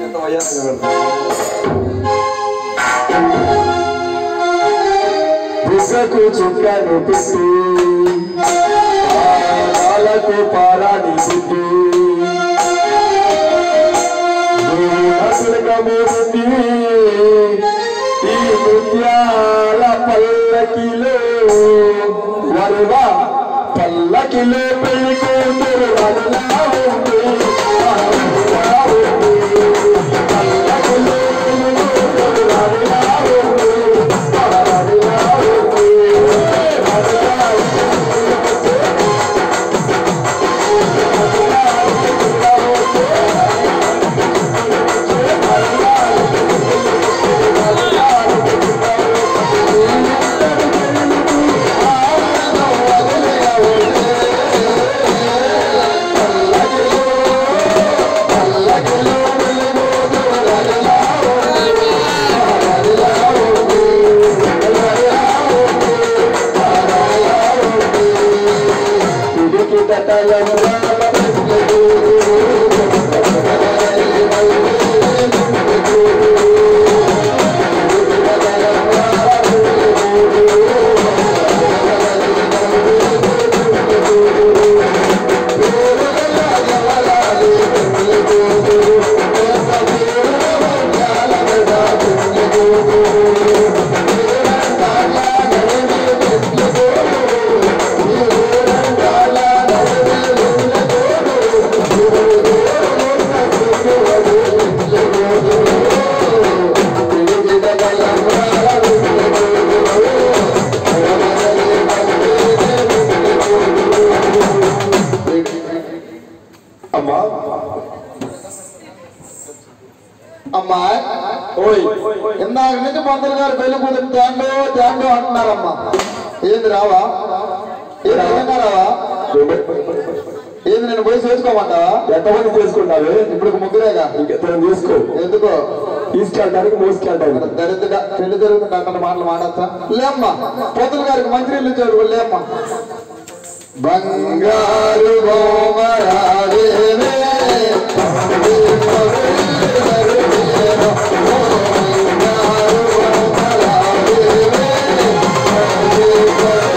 ఎంత వయ్యారంగా పెడతారు. బుగ్గకు చుక్కను పెట్టి పాలకు పారాని పెట్టి మూర్తి ఈ ముత్యాల పల్లకిలో వరువా పల్లకిలో అమ్మా. ఓయ్ ఇందాక నుంచి పంతులు గారు పెళ్ళి కూతురు త్యాండో త్యాండో అంటున్నారమ్మా. ఏంది రావా? ఏంది నిజంగా రావా ఏంది నేను పోయి చేసుకోమంటావా? ఎంతమంది చేసుకుంటావు ఇప్పుడు ముగ్గురేగా? ఇంకెత్తనం చేసుకో? ఎందుకో? తీసుకెళ్ళడానికి మోసుకెళ్ళడానికి. దరిద్రగా పెళ్ళి జరుగుతుంది అంత మాటలు మాడచ్చా లేమ్మా పంతులు గారికి మంచి ఇల్లు లేమ్మా. బంగారు 어.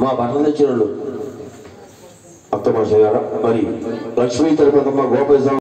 మా బట్టలు తెచ్చినోళ్ళు అత్త మనిషి చేయాలా మరి లక్ష్మీ తిరుపతమ్మ గోపేశం